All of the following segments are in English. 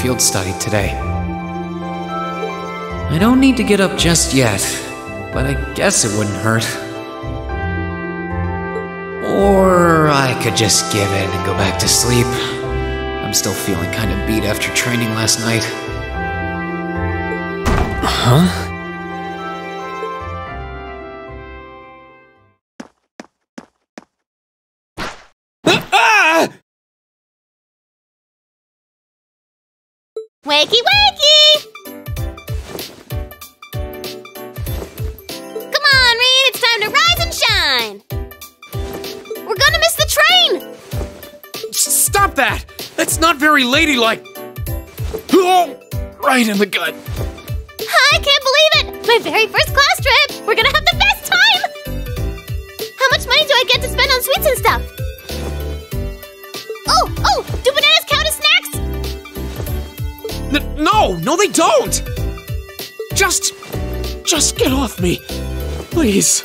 field study today. I don't need to get up just yet, but I guess it wouldn't hurt. Or I could just give in and go back to sleep. I'm still feeling kind of beat after training last night. Huh? Wakey, wakey! Come on, Rean, it's time to rise and shine! We're gonna miss the train! Stop that! That's not very ladylike! Oh, right in the gut. I can't believe it! My very first class trip! We're gonna have the best time! How much money do I get to spend on sweets and stuff? Oh, oh, no, no, they don't! Just. just get off me. Please.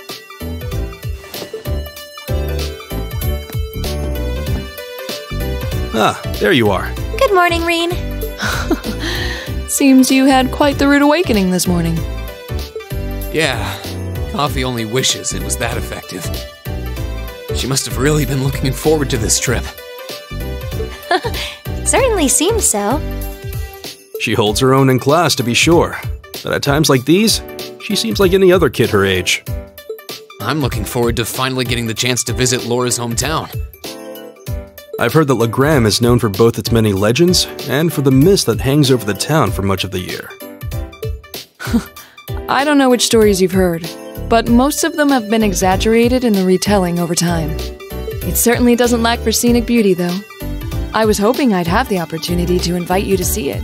Ah, there you are. Good morning, Rean. Seems you had quite the rude awakening this morning. Yeah, Coffee only wishes it was that effective. She must have really been looking forward to this trip. Certainly seems so. She holds her own in class, to be sure. But at times like these, she seems like any other kid her age. I'm looking forward to finally getting the chance to visit Laura's hometown. I've heard that Legram is known for both its many legends and for the mist that hangs over the town for much of the year. I don't know which stories you've heard, but most of them have been exaggerated in the retelling over time. It certainly doesn't lack for scenic beauty, though. I was hoping I'd have the opportunity to invite you to see it.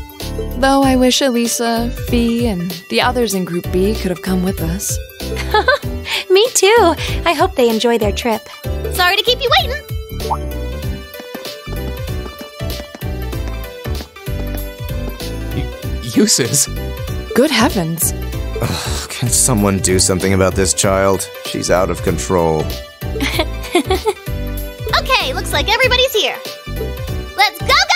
Though I wish Alisa, Fie, and the others in Group B could have come with us. Me too. I hope they enjoy their trip. Sorry to keep you waiting. Jusis? Good heavens. Can someone do something about this child? She's out of control. Okay, looks like everybody's here. Let's go, go, go!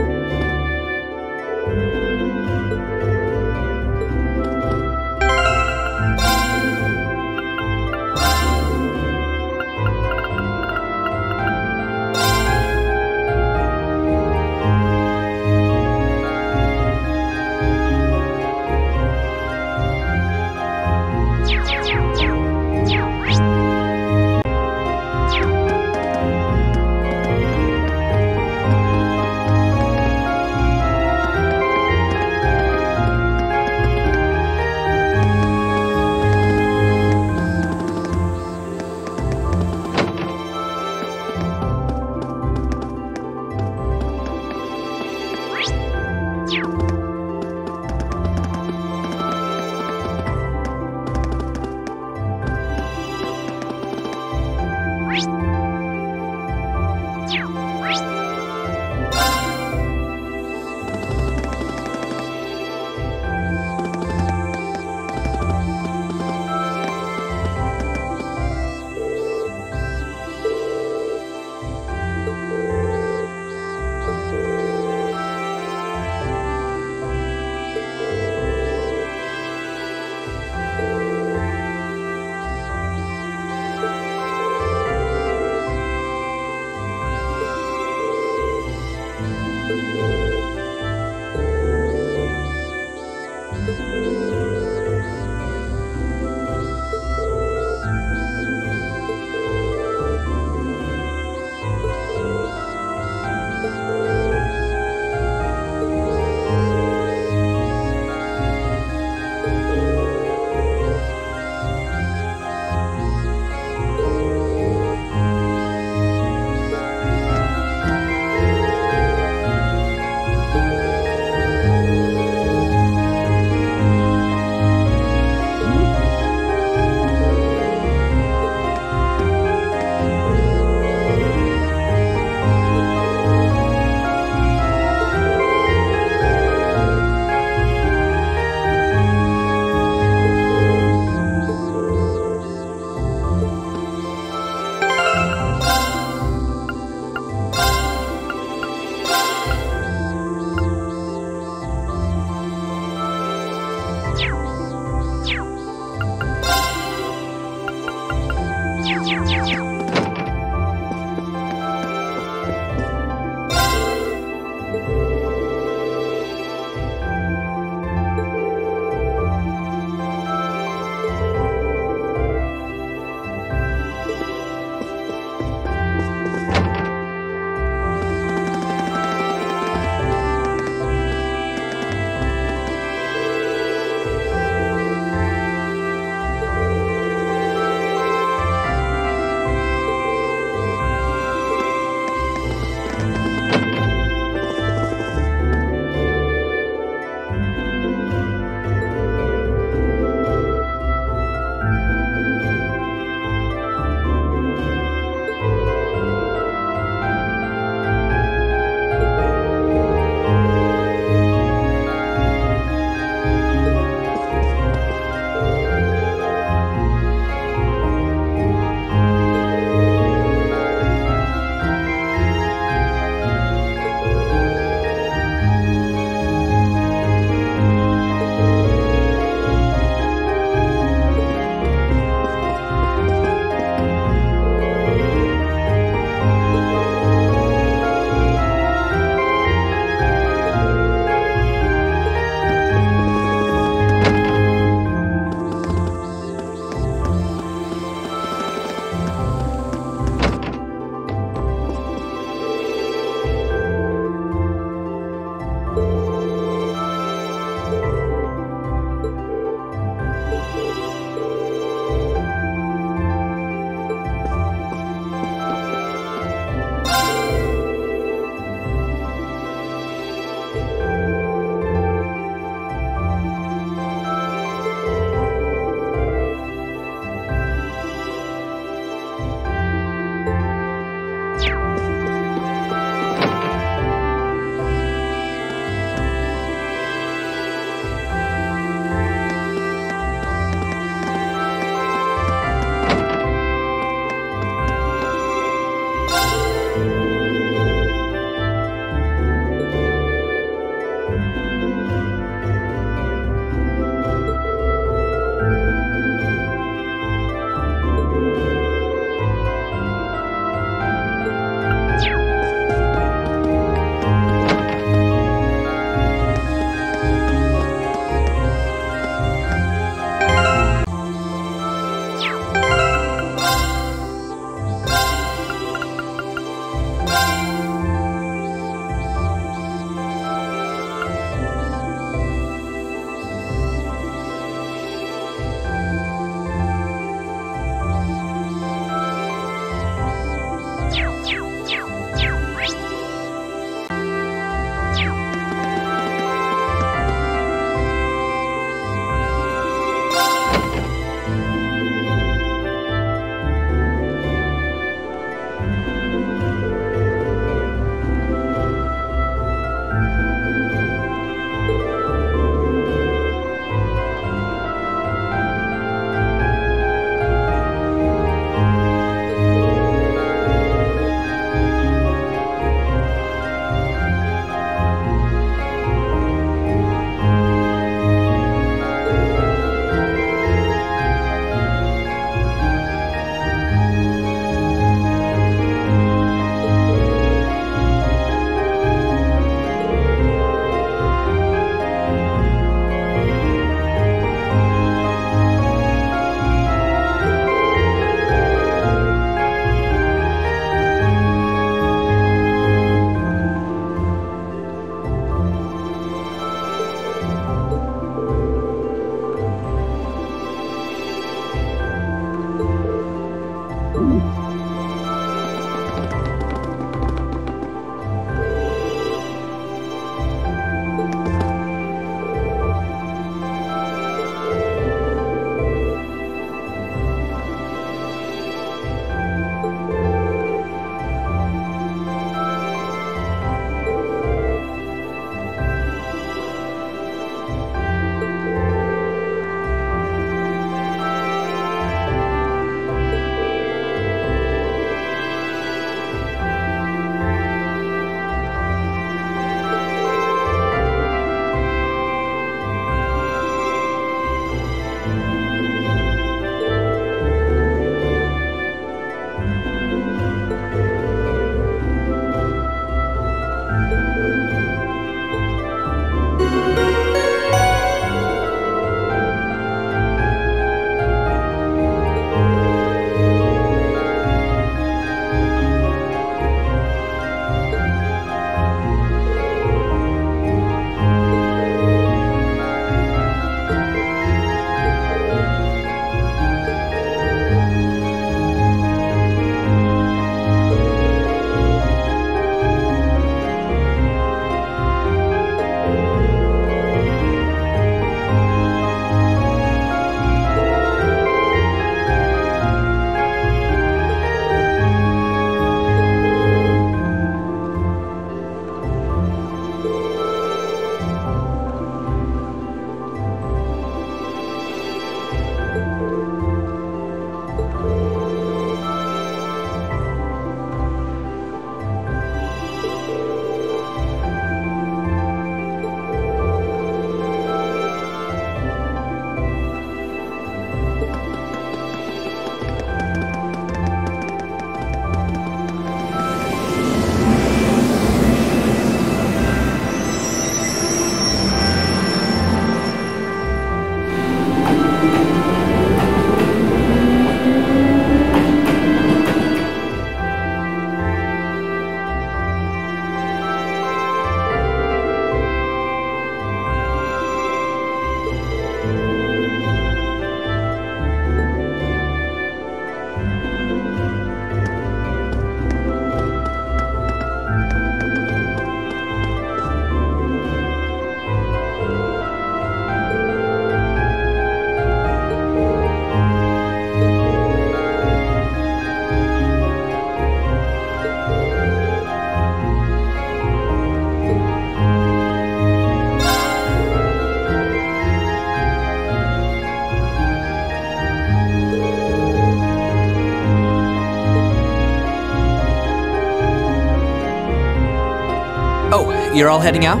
You're all heading out?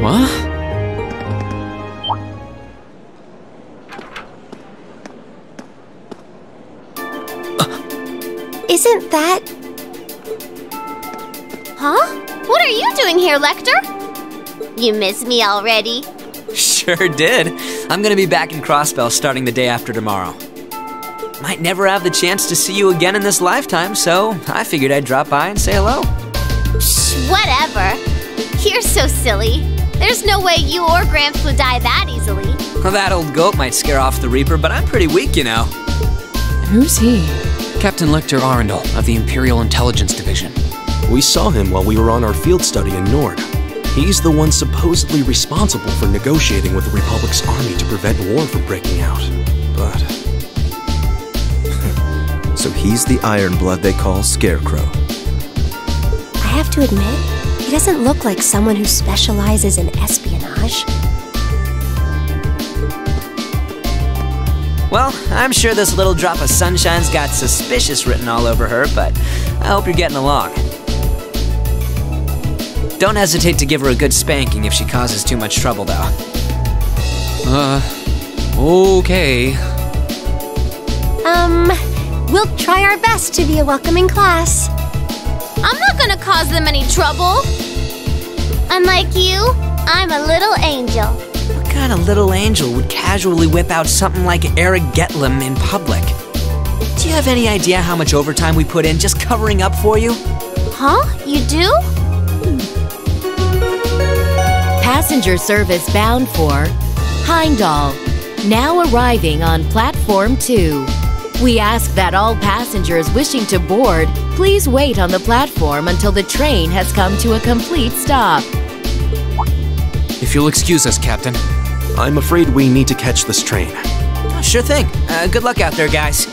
What? Isn't that. Huh? What are you doing here, Lechter? You miss me already? Sure did. I'm gonna be back in Crossbell starting the day after tomorrow. Might never have the chance to see you again in this lifetime, so I figured I'd drop by and say hello. Shh, whatever. You're so silly. There's no way you or Gramps would die that easily. Well, that old goat might scare off the Reaper, but I'm pretty weak, you know. Who's he? Captain Lechter Arundel of the Imperial Intelligence Division. We saw him while we were on our field study in Nord. He's the one supposedly responsible for negotiating with the Republic's army to prevent war from breaking out. But So he's the Iron Blood they call Scarecrow. I have to admit, he doesn't look like someone who specializes in espionage. Well, I'm sure this little drop of sunshine's got suspicious written all over her, but I hope you're getting along. Don't hesitate to give her a good spanking if she causes too much trouble, though. Uh, okay. Um, we'll try our best to be a welcoming class. I'm not gonna cause them any trouble. Unlike you, I'm a little angel. What kind of little angel would casually whip out something like Eric Getlam in public? Do you have any idea how much overtime we put in just covering up for you? Huh? You do? Passenger service bound for Heimdall, now arriving on platform 2. We ask that all passengers wishing to board please wait on the platform until the train has come to a complete stop. If you'll excuse us, Captain. I'm afraid we need to catch this train. Oh, sure thing. Uh, good luck out there, guys.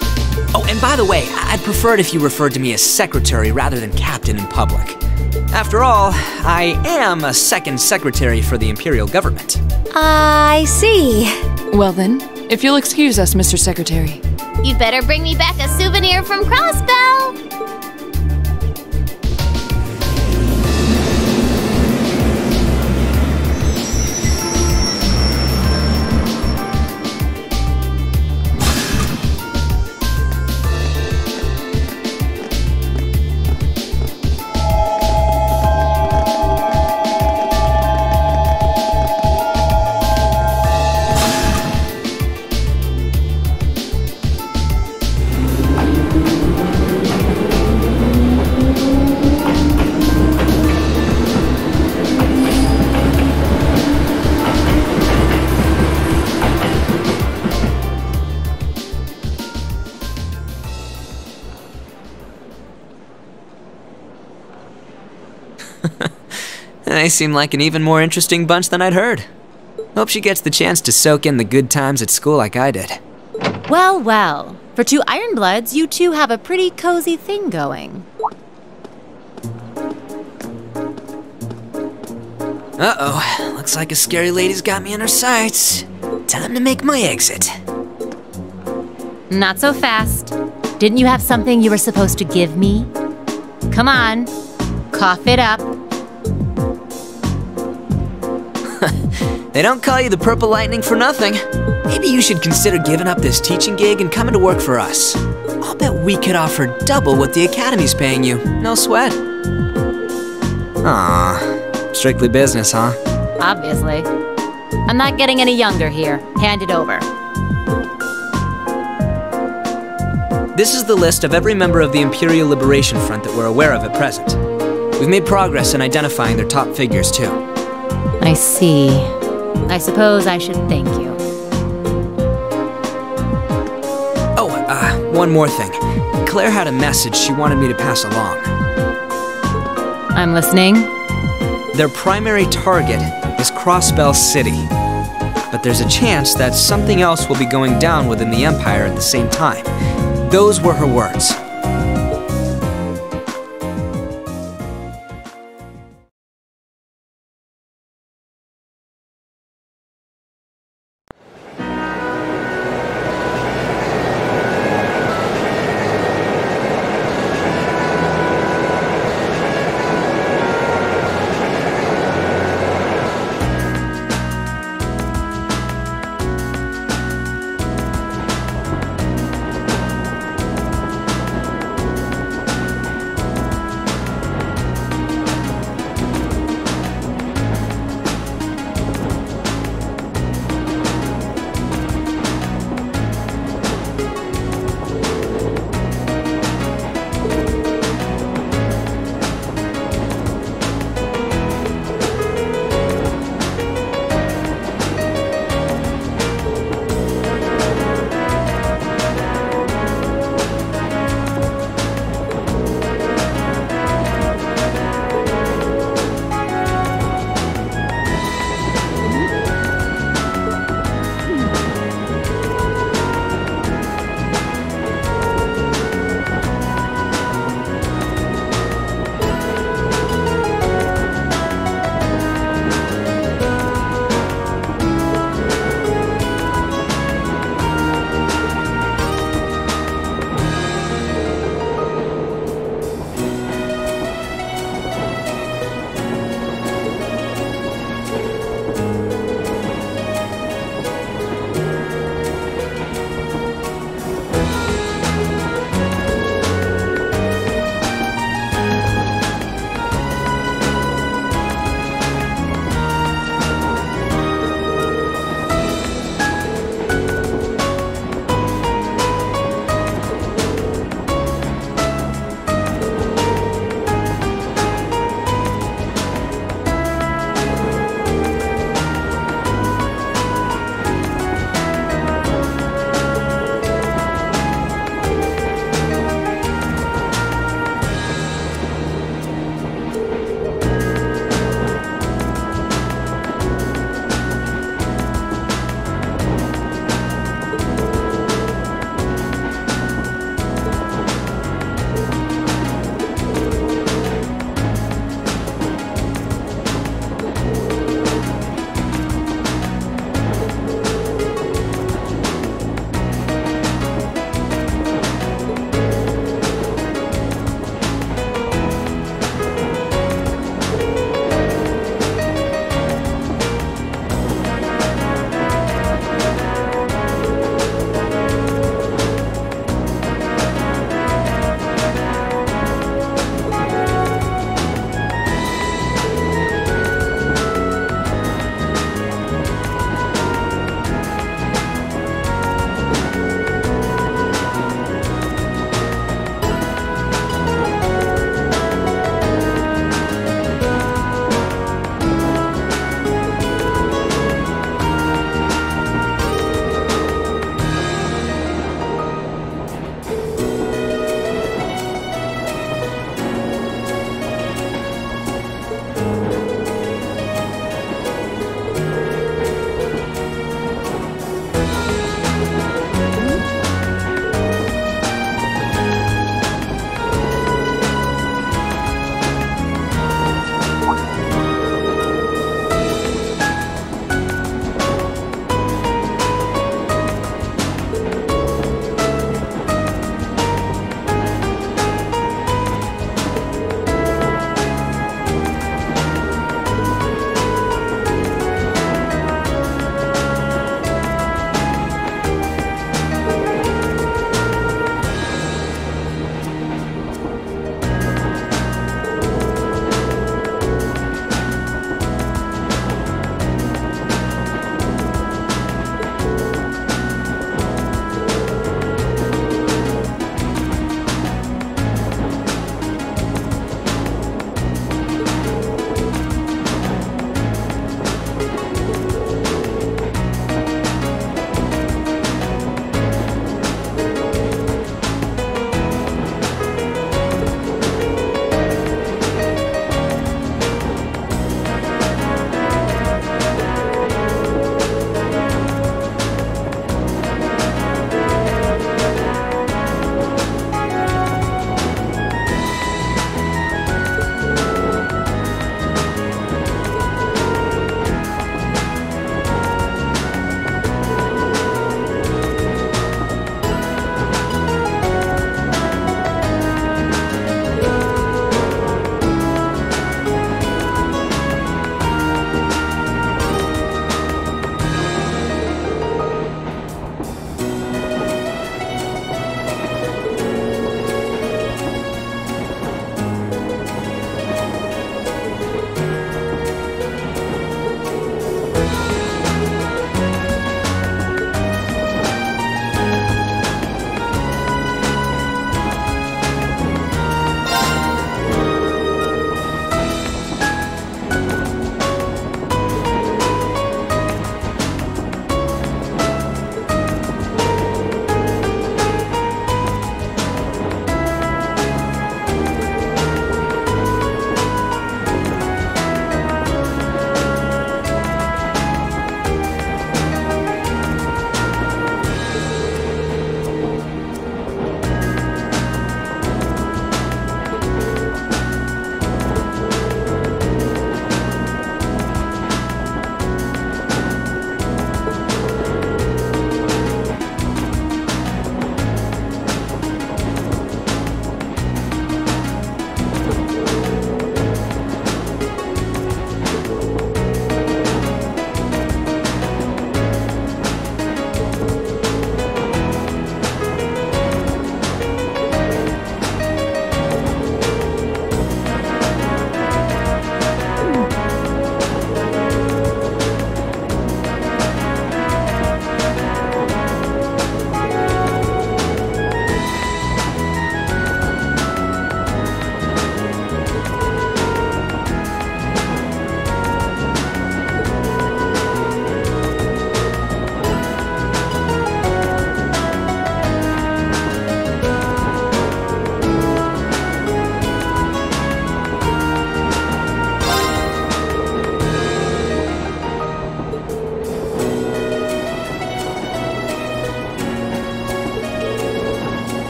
Oh, and by the way, I'd prefer it if you referred to me as secretary rather than captain in public. After all, I am a second secretary for the Imperial government. I see. Well then, if you'll excuse us, Mr. Secretary. You better bring me back a souvenir from Crossbell. They seem like an even more interesting bunch than I'd heard. Hope she gets the chance to soak in the good times at school like I did. Well, well. For two Ironbloods, you two have a pretty cozy thing going. Uh oh, looks like a scary lady's got me in her sights. Time to make my exit. Not so fast. Didn't you have something you were supposed to give me? Come on, cough it up. They don't call you the Purple Lightning for nothing. Maybe you should consider giving up this teaching gig and coming to work for us. I'll bet we could offer double what the Academy's paying you. No sweat. Ah, strictly business, huh? Obviously. I'm not getting any younger here. Hand it over. This is the list of every member of the Imperial Liberation Front that we're aware of at present. We've made progress in identifying their top figures, too. I see. I suppose I should thank you. Oh, uh, one more thing. Claire had a message she wanted me to pass along. I'm listening. Their primary target is Crossbell City. But there's a chance that something else will be going down within the Empire at the same time. Those were her words.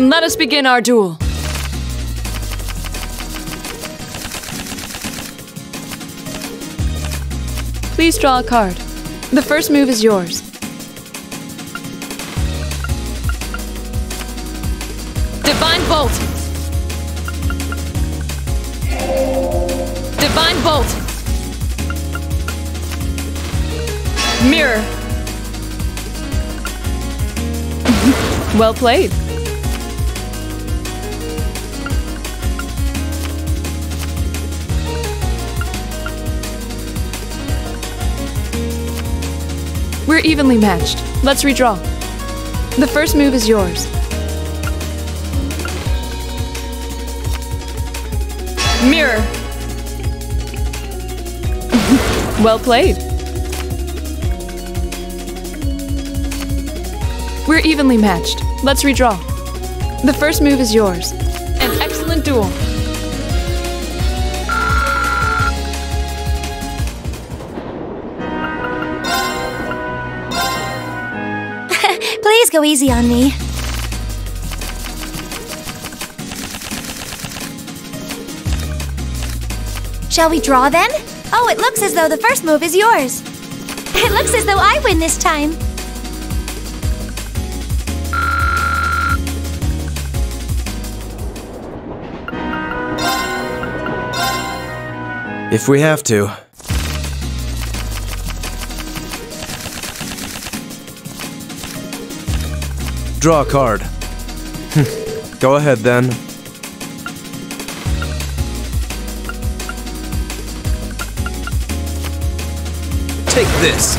Then let us begin our duel. Please draw a card. The first move is yours. Divine Bolt! Divine Bolt! Mirror! well played. Evenly matched. Let's redraw. The first move is yours. Mirror. well played. We're evenly matched. Let's redraw. The first move is yours. An excellent duel. Please go easy on me. Shall we draw then? Oh, it looks as though the first move is yours. It looks as though I win this time. If we have to. Draw a card. Go ahead then. Take this.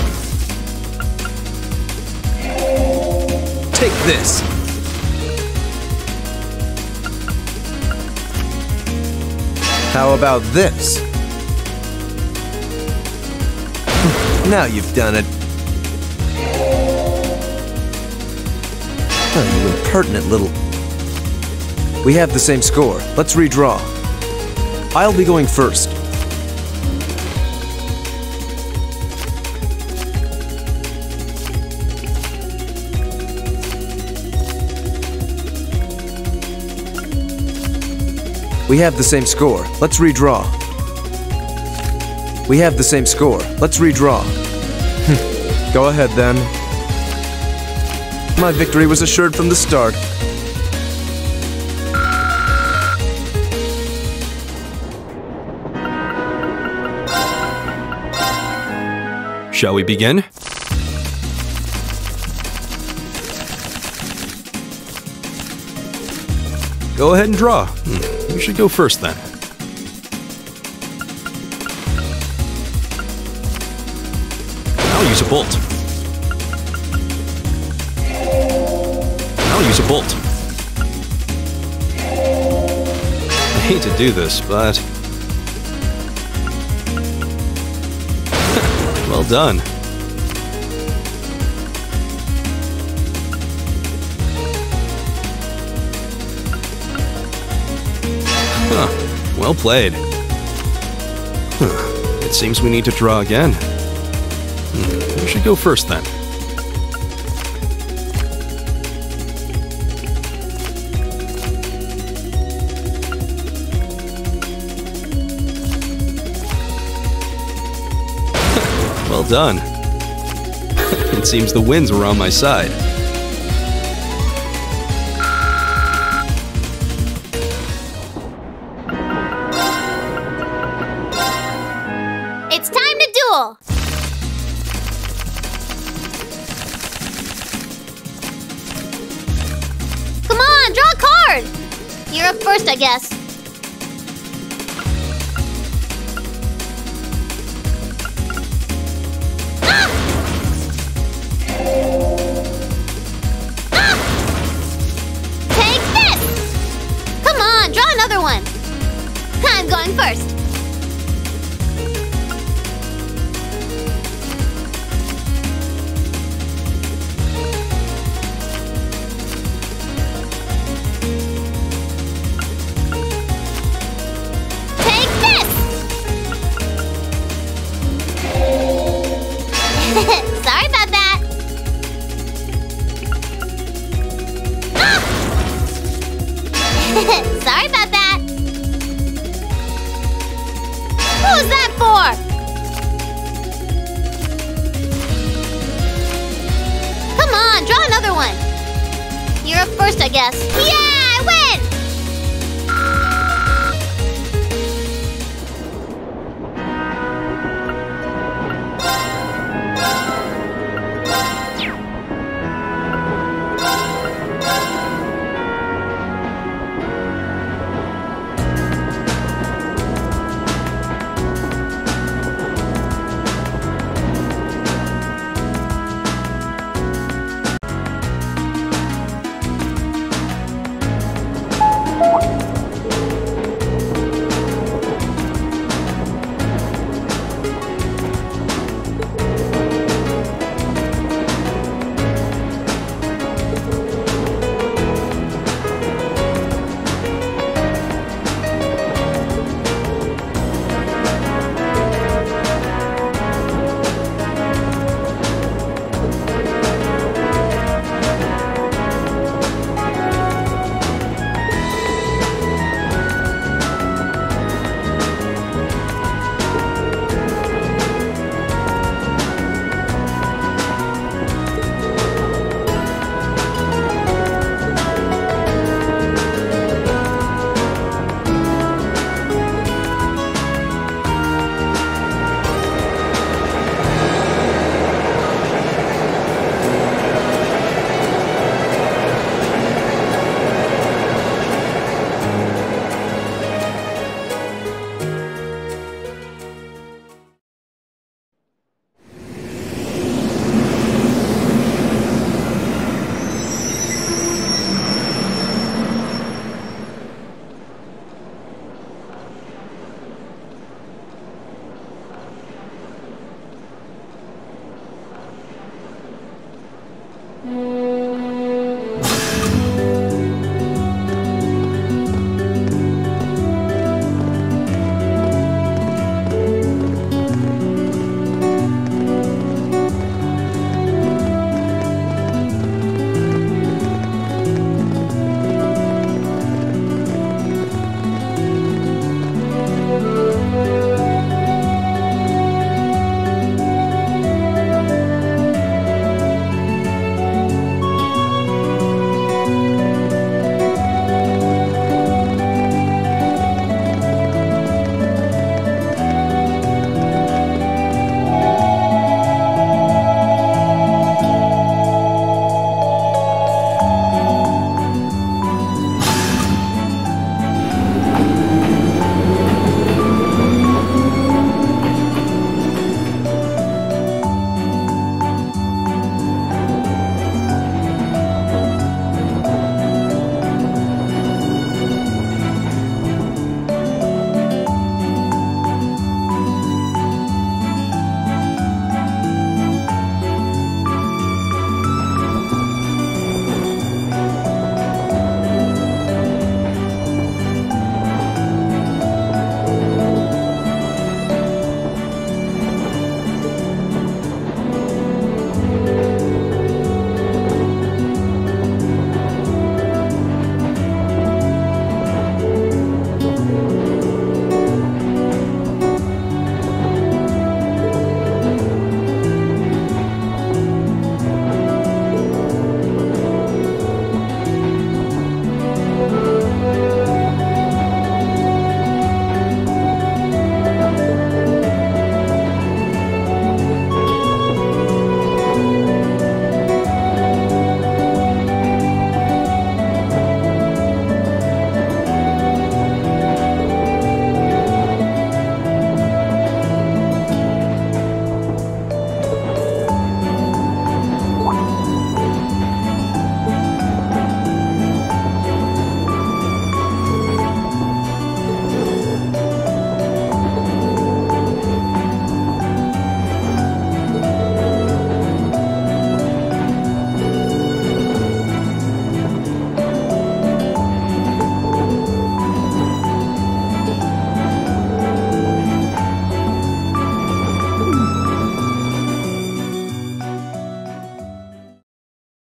Take this. How about this? now you've done it. You impertinent little. We have the same score. Let's redraw. I'll be going first. We have the same score. Let's redraw. We have the same score. Let's redraw. Go ahead then. My victory was assured from the start. Shall we begin? Go ahead and draw. Hmm, You should go first then. I'll use a bolt. Use a bolt. I hate to do this, but. well done. Huh. Well played. Huh. It seems we need to draw again. Hmm. You should go first then. Done. it seems the winds were on my side.